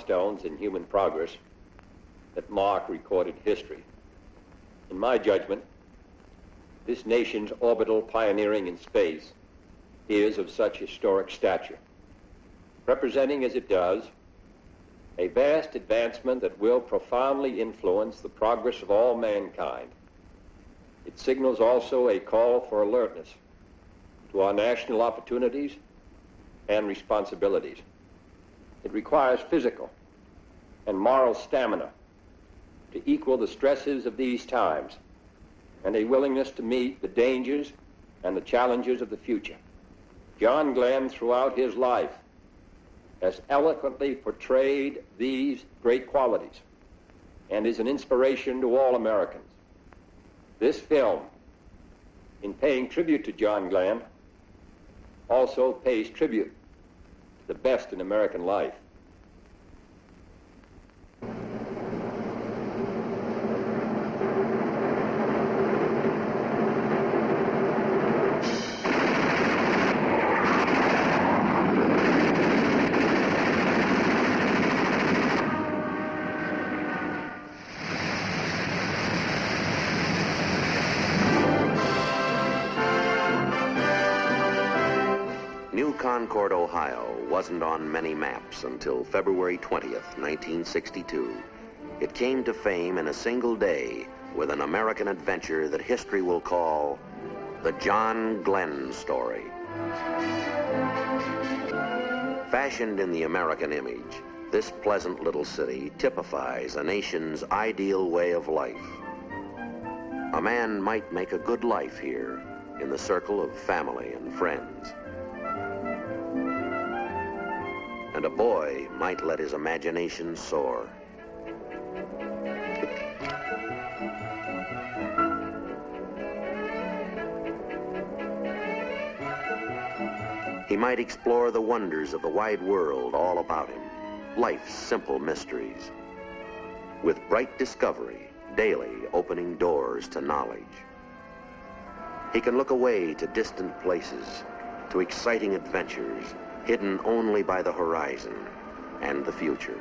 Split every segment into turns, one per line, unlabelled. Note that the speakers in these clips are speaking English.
milestones in human progress that mark recorded history. In my judgment, this nation's orbital pioneering in space is of such historic stature, representing as it does a vast advancement that will profoundly influence the progress of all mankind. It signals also a call for alertness to our national opportunities and responsibilities. It requires physical and moral stamina to equal the stresses of these times and a willingness to meet the dangers and the challenges of the future. John Glenn, throughout his life, has eloquently portrayed these great qualities and is an inspiration to all Americans. This film, in paying tribute to John Glenn, also pays tribute the best in American life.
Until February 20th, 1962. It came to fame in a single day with an American adventure that history will call the John Glenn story. Fashioned in the American image, this pleasant little city typifies a nation's ideal way of life. A man might make a good life here in the circle of family and friends. And a boy might let his imagination soar. He might explore the wonders of the wide world all about him, life's simple mysteries, with bright discovery daily opening doors to knowledge. He can look away to distant places, to exciting adventures hidden only by the horizon and the future.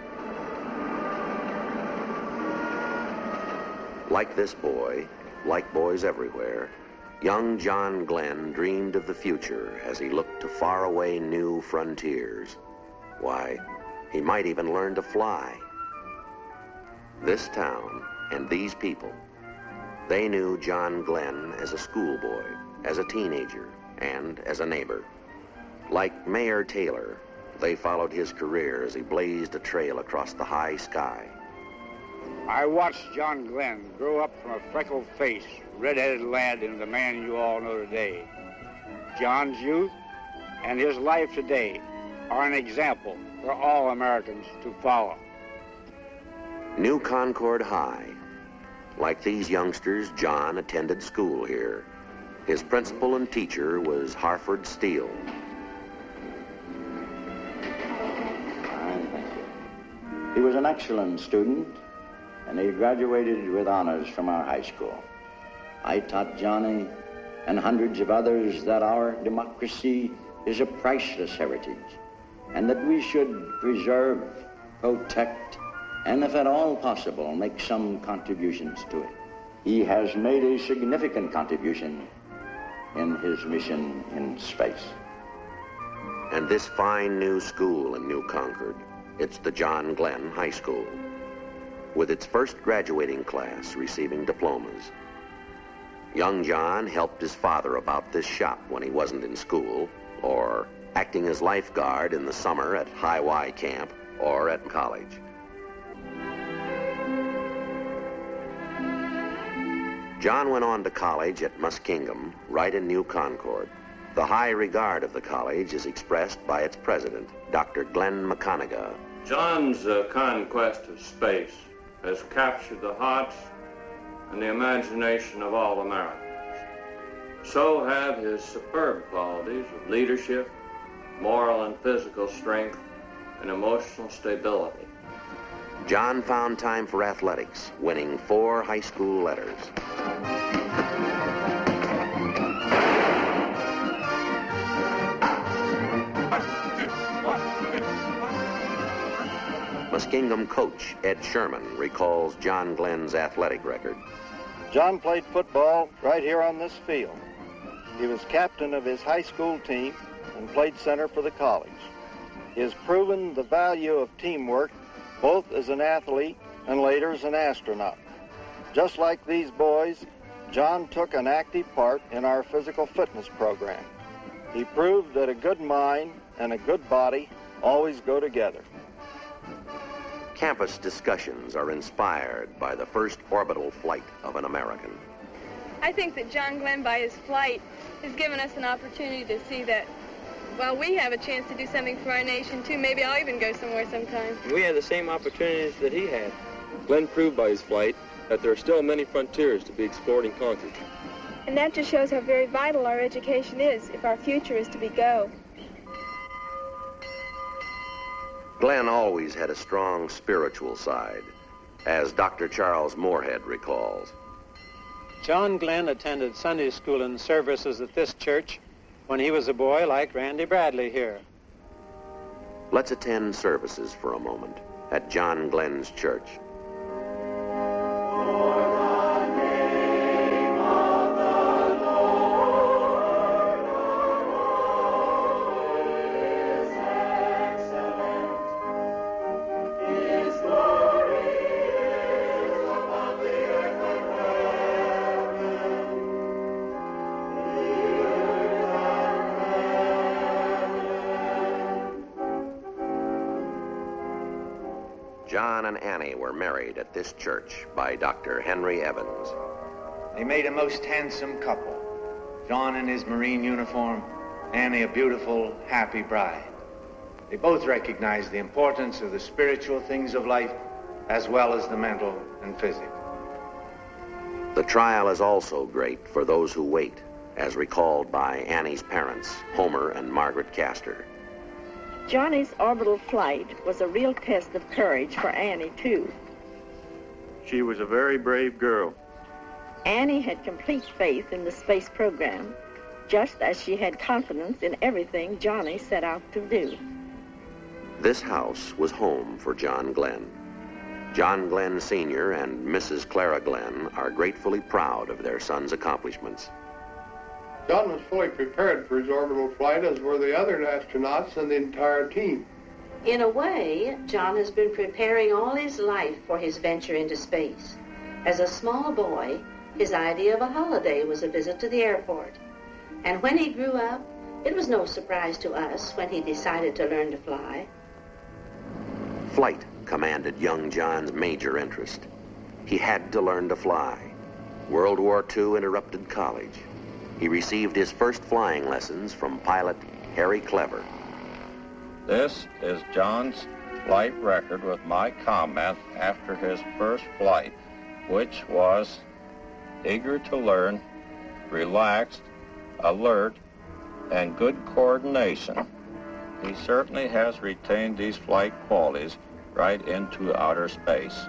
Like this boy, like boys everywhere, young John Glenn dreamed of the future as he looked to faraway new frontiers. Why, he might even learn to fly. This town and these people, they knew John Glenn as a schoolboy, as a teenager, and as a neighbor. Like Mayor Taylor, they followed his career as he blazed a trail across the high sky.
I watched John Glenn grow up from a freckled face, red-headed lad into the man you all know today. John's youth and his life today are an example for all Americans to follow.
New Concord High. Like these youngsters, John attended school here. His principal and teacher was Harford Steele.
He was an excellent student, and he graduated with honors from our high school. I taught Johnny and hundreds of others that our democracy is a priceless heritage, and that we should preserve, protect, and if at all possible, make some contributions to it. He has made a significant contribution in his mission in space.
And this fine new school in New Concord, it's the John Glenn High School, with its first graduating class receiving diplomas. Young John helped his father about this shop when he wasn't in school, or acting as lifeguard in the summer at High Y Camp or at college. John went on to college at Muskingum, right in New Concord. The high regard of the college is expressed by its president, Dr. Glenn McConaughey.
John's uh, conquest of space has captured the hearts and the imagination of all Americans. So have his superb qualities of leadership, moral and physical strength, and emotional stability.
John found time for athletics, winning four high school letters. Muskingum coach Ed Sherman recalls John Glenn's athletic record.
John played football right here on this field. He was captain of his high school team and played center for the college. He has proven the value of teamwork both as an athlete and later as an astronaut. Just like these boys, John took an active part in our physical fitness program. He proved that a good mind and a good body always go together.
Campus discussions are inspired by the first orbital flight of an American.
I think that John Glenn, by his flight, has given us an opportunity to see that well, we have a chance to do something for our nation, too. Maybe I'll even go somewhere sometime.
We have the same opportunities that he had. Glenn proved by his flight that there are still many frontiers to be explored and conquered.
And that just shows how very vital our education is if our future is to be go.
Glenn always had a strong spiritual side, as Dr. Charles Moorhead recalls.
John Glenn attended Sunday school and services at this church when he was a boy like Randy Bradley here.
Let's attend services for a moment at John Glenn's church. John and Annie were married at this church by Dr. Henry Evans.
They made a most handsome couple. John in his Marine uniform, Annie a beautiful, happy bride. They both recognized the importance of the spiritual things of life as well as the mental and physical.
The trial is also great for those who wait, as recalled by Annie's parents, Homer and Margaret Castor.
Johnny's orbital flight was a real test of courage for Annie, too.
She was a very brave girl.
Annie had complete faith in the space program, just as she had confidence in everything Johnny set out to do.
This house was home for John Glenn. John Glenn Sr. and Mrs. Clara Glenn are gratefully proud of their son's accomplishments.
John was fully prepared for his orbital flight, as were the other astronauts and the entire team.
In a way, John has been preparing all his life for his venture into space. As a small boy, his idea of a holiday was a visit to the airport. And when he grew up, it was no surprise to us when he decided to learn to fly.
Flight commanded young John's major interest. He had to learn to fly. World War II interrupted college. He received his first flying lessons from pilot Harry Clever.
This is John's flight record with my comment after his first flight, which was eager to learn, relaxed, alert, and good coordination. He certainly has retained these flight qualities right into outer space.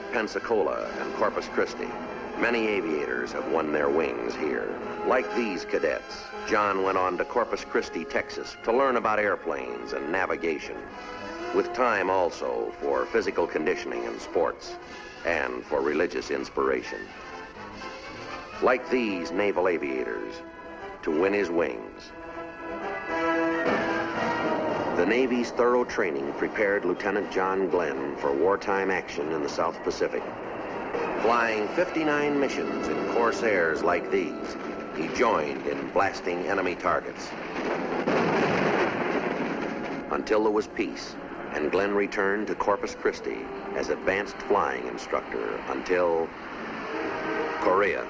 At Pensacola and Corpus Christi. Many aviators have won their wings here. Like these cadets, John went on to Corpus Christi, Texas to learn about airplanes and navigation, with time also for physical conditioning and sports, and for religious inspiration. Like these naval aviators, to win his wings. The Navy's thorough training prepared Lieutenant John Glenn for wartime action in the South Pacific. Flying 59 missions in Corsairs like these, he joined in blasting enemy targets. Until there was peace, and Glenn returned to Corpus Christi as advanced flying instructor until Korea.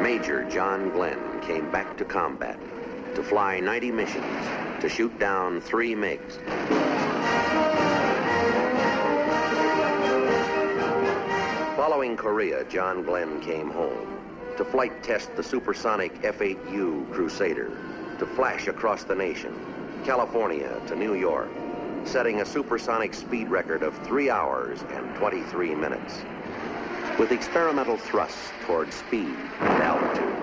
Major John Glenn came back to combat to fly 90 missions to shoot down three MiGs. Following Korea, John Glenn came home to flight test the supersonic F-8U Crusader, to flash across the nation, California to New York, setting a supersonic speed record of 3 hours and 23 minutes. with experimental thrusts toward speed and altitude.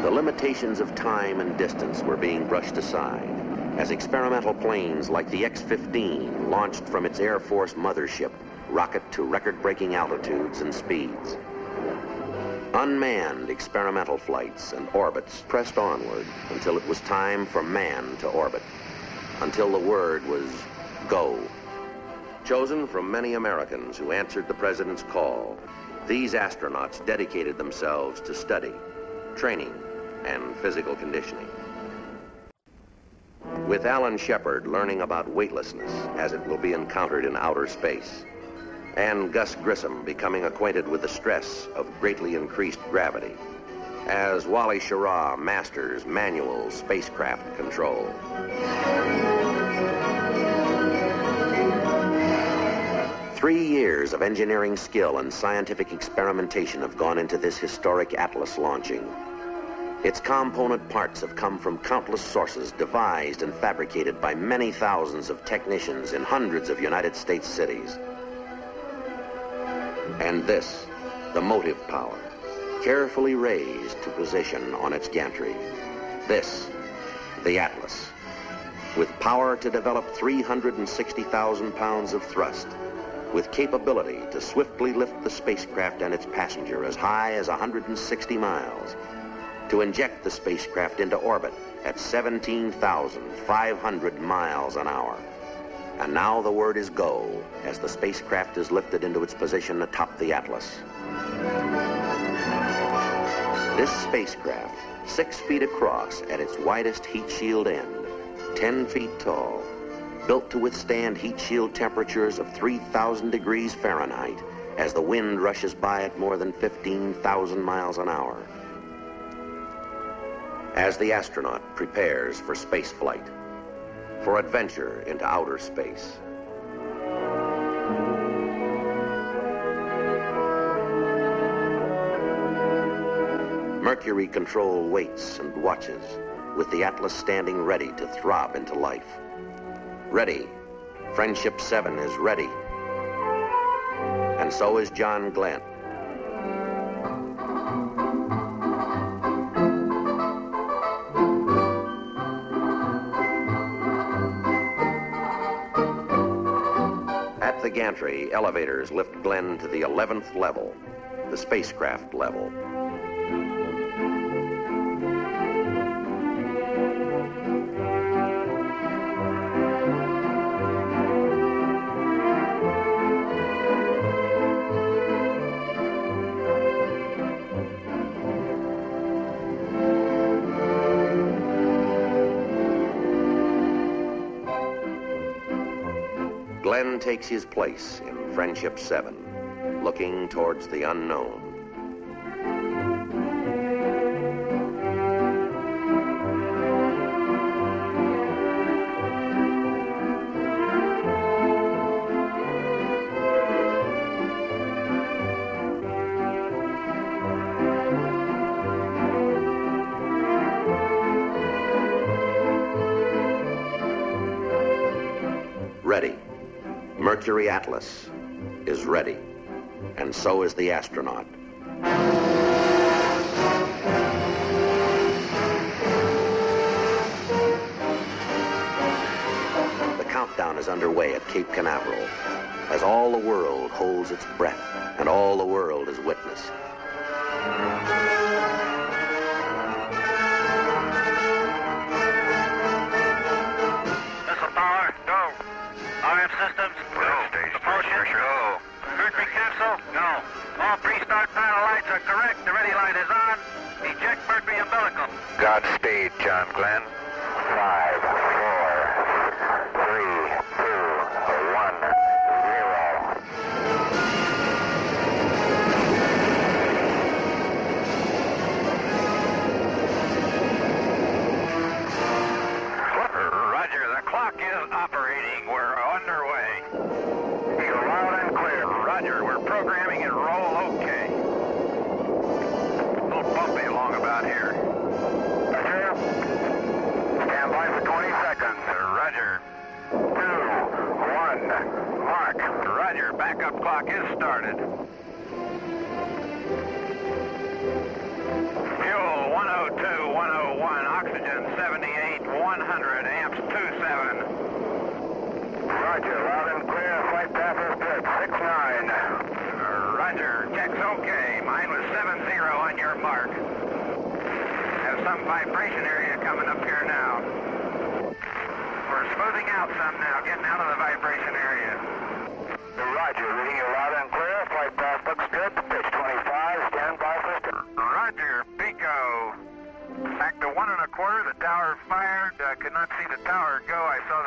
The limitations of time and distance were being brushed aside as experimental planes like the X-15 launched from its Air Force mothership rocket to record-breaking altitudes and speeds. Unmanned experimental flights and orbits pressed onward until it was time for man to orbit, until the word was go. Chosen from many Americans who answered the president's call, these astronauts dedicated themselves to study, training, and physical conditioning. With Alan Shepard learning about weightlessness as it will be encountered in outer space, and Gus Grissom becoming acquainted with the stress of greatly increased gravity as Wally Schirra masters manual spacecraft control. Three years of engineering skill and scientific experimentation have gone into this historic Atlas launching. Its component parts have come from countless sources devised and fabricated by many thousands of technicians in hundreds of United States cities. And this, the motive power, carefully raised to position on its gantry. This, the Atlas, with power to develop 360,000 pounds of thrust, with capability to swiftly lift the spacecraft and its passenger as high as 160 miles, to inject the spacecraft into orbit at 17,500 miles an hour. And now the word is go as the spacecraft is lifted into its position atop the Atlas. This spacecraft, six feet across at its widest heat shield end, 10 feet tall, built to withstand heat shield temperatures of 3,000 degrees Fahrenheit as the wind rushes by at more than 15,000 miles an hour. As the astronaut prepares for space flight, for adventure into outer space. Mercury Control waits and watches, with the Atlas standing ready to throb into life. Ready. Friendship 7 is ready. And so is John Glenn. Gantry, elevators lift Glenn to the 11th level, the spacecraft level. Glenn takes his place in Friendship 7, looking towards the unknown. Atlas is ready, and so is the astronaut. The countdown is underway at Cape Canaveral as all the world holds its breath and all the world is witness.
Propulsion, go. Mercury capsule, no. All three start panel lights are correct. The ready light is on. Eject Mercury umbilical.
Godspeed, John Glenn. Five, four,
along here. Not see the tower go. I saw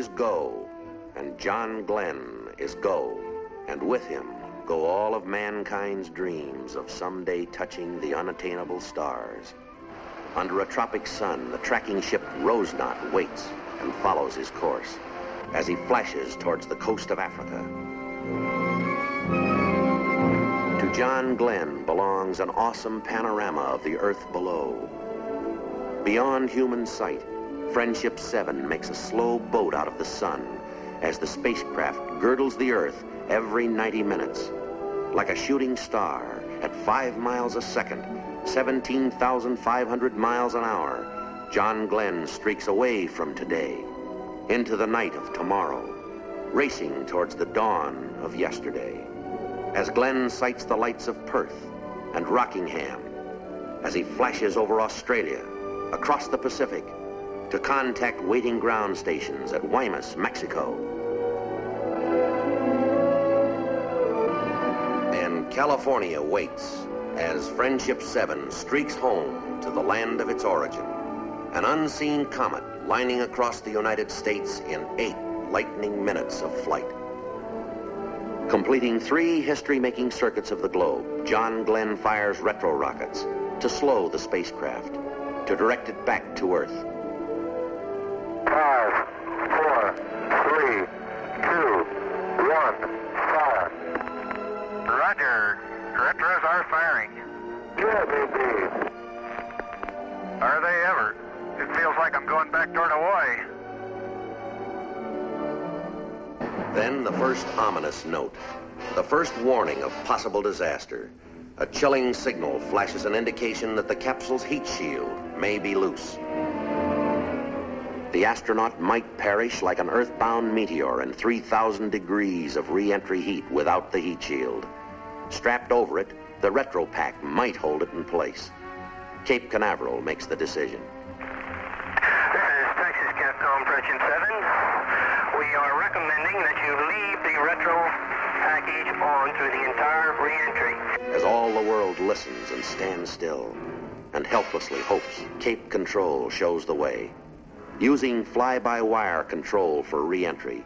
is
go, and John Glenn is go, and with him go all of mankind's dreams of someday touching the unattainable stars. Under a tropic sun, the tracking ship Rose Knot waits and follows his course as he flashes towards the coast of Africa. To John Glenn belongs an awesome panorama of the earth below. Beyond human sight, Friendship 7 makes a slow boat out of the sun as the spacecraft girdles the earth every 90 minutes. Like a shooting star at five miles a second, 17,500 miles an hour, John Glenn streaks away from today into the night of tomorrow, racing towards the dawn of yesterday. As Glenn sights the lights of Perth and Rockingham, as he flashes over Australia, across the Pacific, to contact waiting ground stations at Guaymas, Mexico. And California waits as Friendship 7 streaks home to the land of its origin. An unseen comet lining across the United States in eight lightning minutes of flight. Completing three history-making circuits of the globe, John Glenn fires retro rockets to slow the spacecraft, to direct it back to Earth. First ominous note, the first warning of possible disaster. A chilling signal flashes an indication that the capsule's heat shield may be loose. The astronaut might perish like an earthbound meteor in 3,000 degrees of re-entry heat without the heat shield. Strapped over it, the retro pack might hold it in place. Cape Canaveral makes the decision.
This is Texas Capcom Production 7. We are recommending that you leave the retro package on through the entire re-entry.
As all the world listens and stands still and helplessly hopes, Cape Control shows the way. Using fly-by-wire control for re-entry,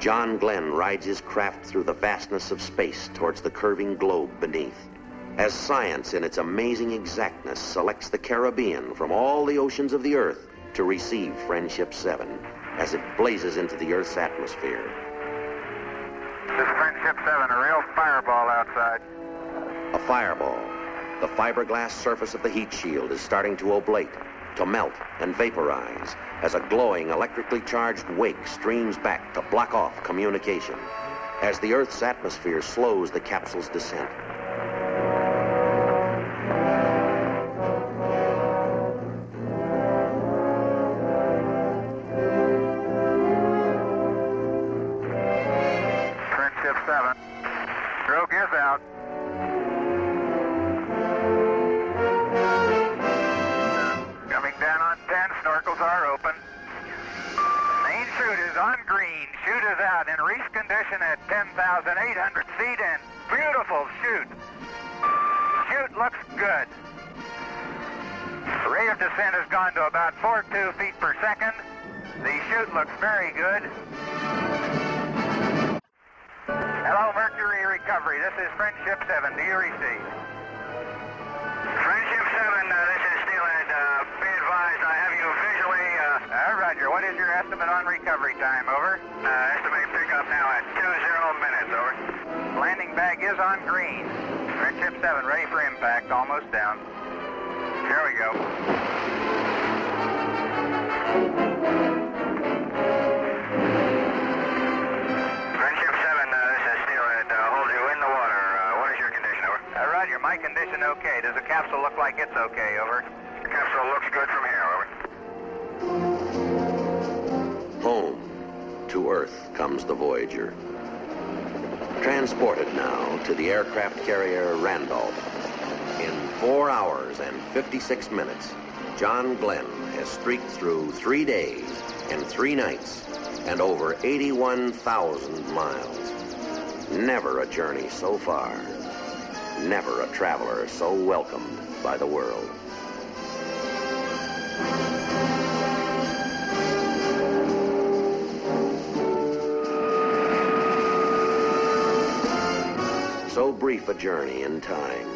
John Glenn rides his craft through the vastness of space towards the curving globe beneath. As science in its amazing exactness selects the Caribbean from all the oceans of the Earth to receive Friendship 7 as it blazes into the Earth's atmosphere.
This is Friendship 7, a real fireball outside.
A fireball. The fiberglass surface of the heat shield is starting to oblate, to melt and vaporize as a glowing electrically charged wake streams back to block off communication as the Earth's atmosphere slows the capsule's descent.
On green. Friendship 7, ready for impact. Almost down. Here we go. Friendship 7, uh, this is Steelhead. Uh, hold you in the water. Uh, what is your condition, over? Uh, Roger, my condition okay. Does the capsule look like it's okay, over? The capsule looks good from here, over.
Home to Earth comes the Voyager. Transported now to the aircraft carrier Randolph. In four hours and 56 minutes, John Glenn has streaked through three days and three nights and over 81,000 miles. Never a journey so far. Never a traveler so welcomed by the world. So brief a journey in time.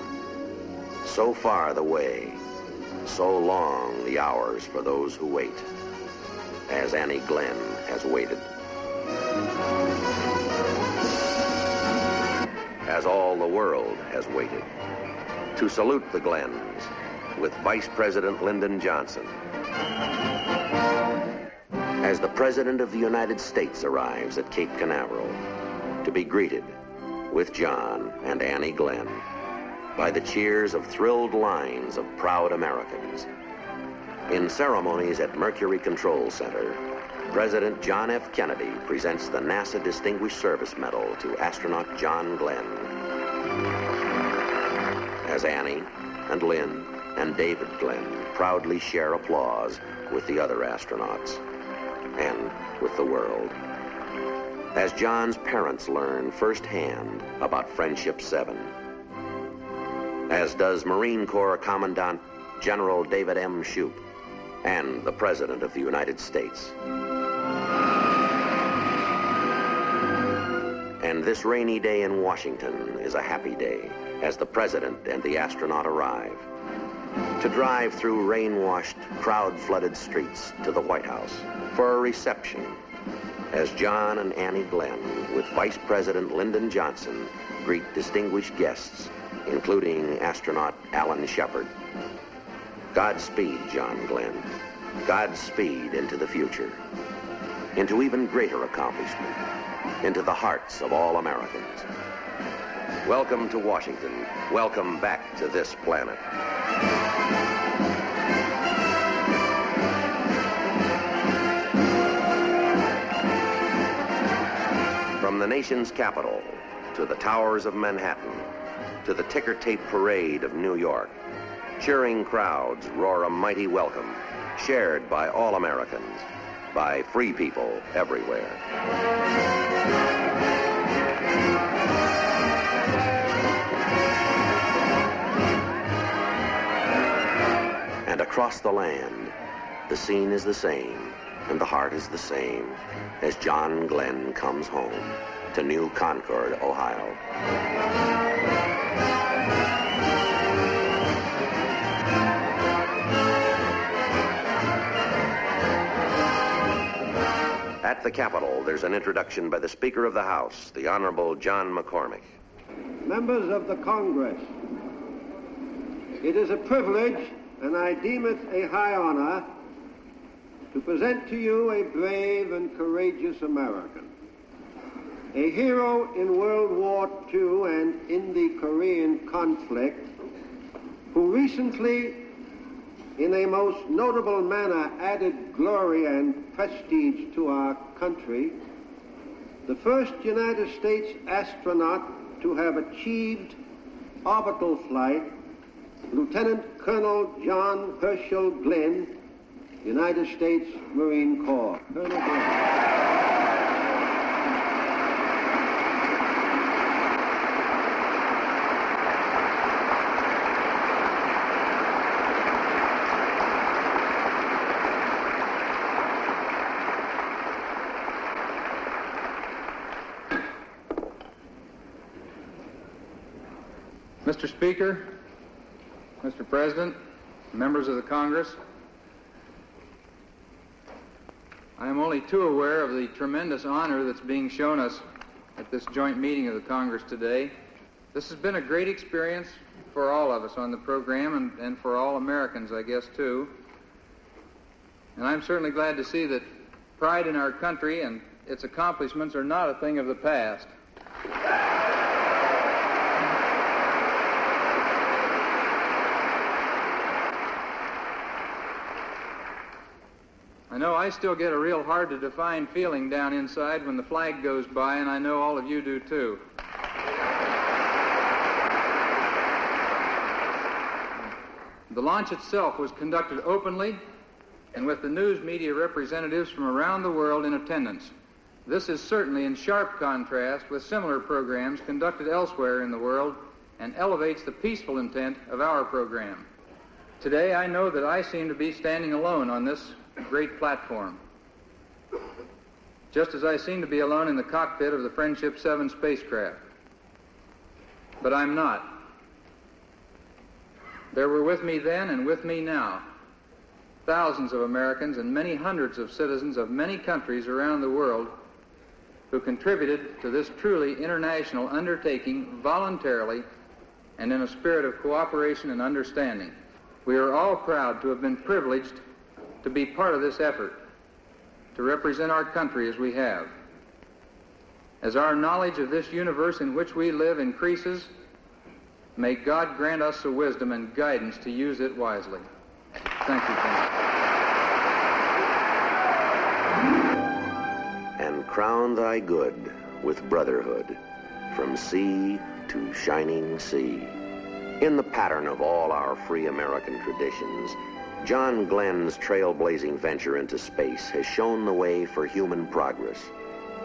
So far the way. So long the hours for those who wait. As Annie Glenn has waited. As all the world has waited. To salute the Glenns with Vice President Lyndon Johnson. As the President of the United States arrives at Cape Canaveral to be greeted with John and Annie Glenn by the cheers of thrilled lines of proud Americans. In ceremonies at Mercury Control Center, President John F. Kennedy presents the NASA Distinguished Service Medal to astronaut John Glenn. As Annie and Lynn and David Glenn proudly share applause with the other astronauts and with the world. As John's parents learn firsthand about Friendship 7 as does Marine Corps Commandant General David M. Shoup and the President of the United States. And this rainy day in Washington is a happy day as the President and the astronaut arrive to drive through rain-washed, crowd-flooded streets to the White House for a reception as John and Annie Glenn with Vice President Lyndon Johnson greet distinguished guests including astronaut Alan Shepard. Godspeed, John Glenn. Godspeed into the future. Into even greater accomplishment. Into the hearts of all Americans. Welcome to Washington. Welcome back to this planet. From the nation's capital to the towers of Manhattan, to the ticker tape parade of New York. Cheering crowds roar a mighty welcome, shared by all Americans, by free people everywhere. And across the land, the scene is the same, and the heart is the same, as John Glenn comes home to New Concord, Ohio. At the Capitol, there's an introduction by the Speaker of the House, the Honorable John McCormack.
Members of the Congress, it is a privilege, and I deem it a high honor, to present to you a brave and courageous American. A hero in World War II and in the Korean conflict, who recently, in a most notable manner, added glory and prestige to our country, the first United States astronaut to have achieved orbital flight, Lieutenant Colonel John Herschel Glenn, United States Marine Corps. Colonel
Mr. Speaker, Mr. President, members of the Congress, I am only too aware of the tremendous honor that's being shown us at this joint meeting of the Congress today. This has been a great experience for all of us on the program and, and for all Americans, I guess, too. And I'm certainly glad to see that pride in our country and its accomplishments are not a thing of the past. I know I still get a real hard to define feeling down inside when the flag goes by, and I know all of you do too. The launch itself was conducted openly and with the news media representatives from around the world in attendance. This is certainly in sharp contrast with similar programs conducted elsewhere in the world and elevates the peaceful intent of our program. Today, I know that I seem to be standing alone on this great platform. Just as I seem to be alone in the cockpit of the Friendship 7 spacecraft. But I'm not. There were with me then and with me now thousands of Americans and many hundreds of citizens of many countries around the world who contributed to this truly international undertaking voluntarily and in a spirit of cooperation and understanding. We are all proud to have been privileged to be part of this effort, to represent our country as we have. As our knowledge of this universe in which we live increases, may God grant us the wisdom and guidance to use it wisely. Thank you,
And crown thy good with brotherhood from sea to shining sea. In the pattern of all our free American traditions, John Glenn's trailblazing venture into space has shown the way for human progress,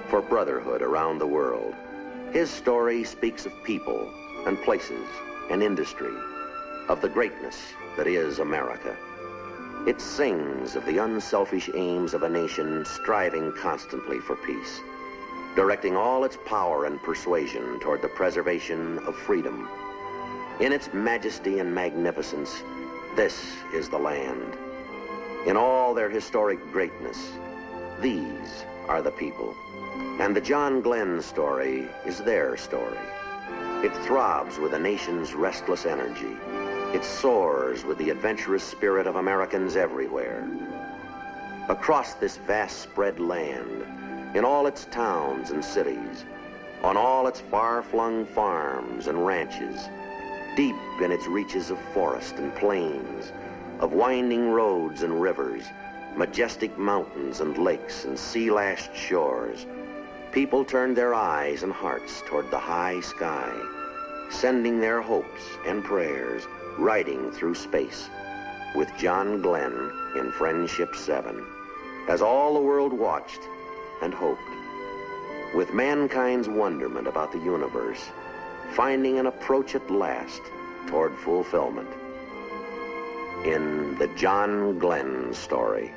for brotherhood around the world. His story speaks of people and places and industry, of the greatness that is America. It sings of the unselfish aims of a nation striving constantly for peace, directing all its power and persuasion toward the preservation of freedom. In its majesty and magnificence, this is the land. In all their historic greatness, these are the people. And the John Glenn story is their story. It throbs with a nation's restless energy. It soars with the adventurous spirit of Americans everywhere. Across this vast spread land, in all its towns and cities, on all its far-flung farms and ranches, deep in its reaches of forest and plains, of winding roads and rivers, majestic mountains and lakes and sea-lashed shores, people turned their eyes and hearts toward the high sky, sending their hopes and prayers riding through space with John Glenn in Friendship 7 as all the world watched and hoped with mankind's wonderment about the universe finding an approach at last toward fulfillment in the John Glenn story.